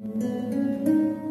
you.